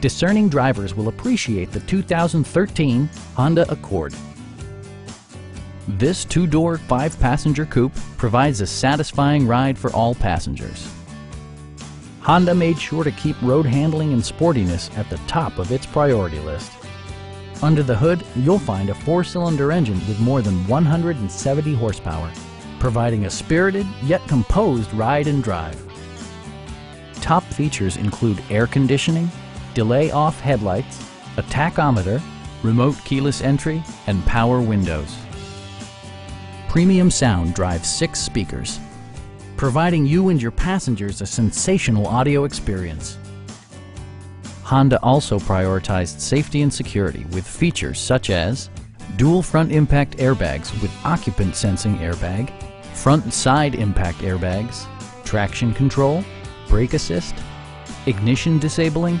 discerning drivers will appreciate the 2013 Honda Accord. This two-door, five-passenger coupe provides a satisfying ride for all passengers. Honda made sure to keep road handling and sportiness at the top of its priority list. Under the hood, you'll find a four-cylinder engine with more than 170 horsepower, providing a spirited yet composed ride and drive. Top features include air conditioning, delay-off headlights, a tachometer, remote keyless entry, and power windows. Premium sound drives six speakers, providing you and your passengers a sensational audio experience. Honda also prioritized safety and security with features such as dual front impact airbags with occupant sensing airbag, front and side impact airbags, traction control, brake assist, ignition disabling,